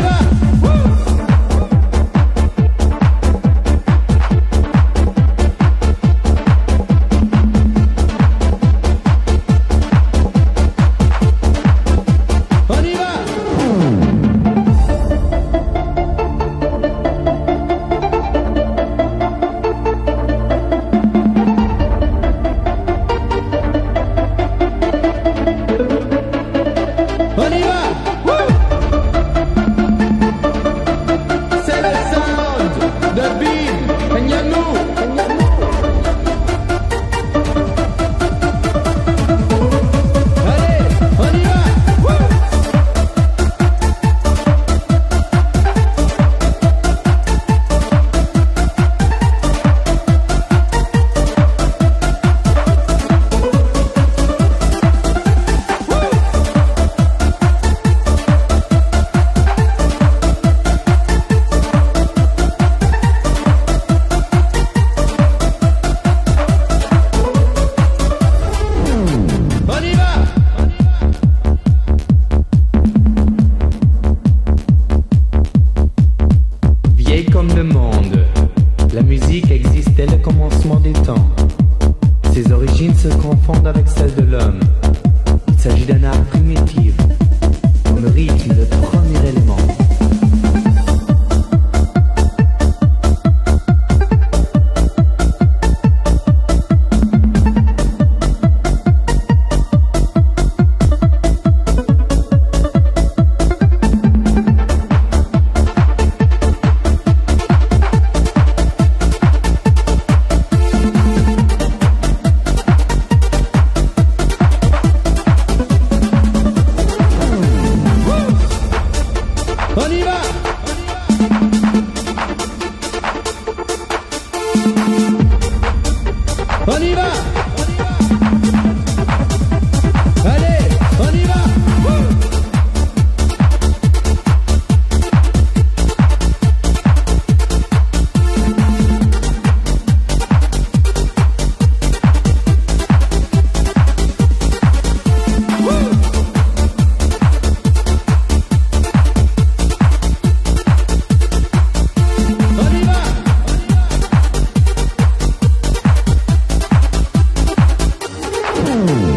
arriba. Comme le monde, la musique existe dès le commencement des temps. Ses origines se confondent avec celles de l'homme. Il s'agit d'un art primitif Anira! Ooh.